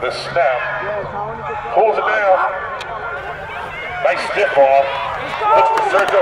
The snap. Pulls it down. Nice stiff off. Looks for Sergio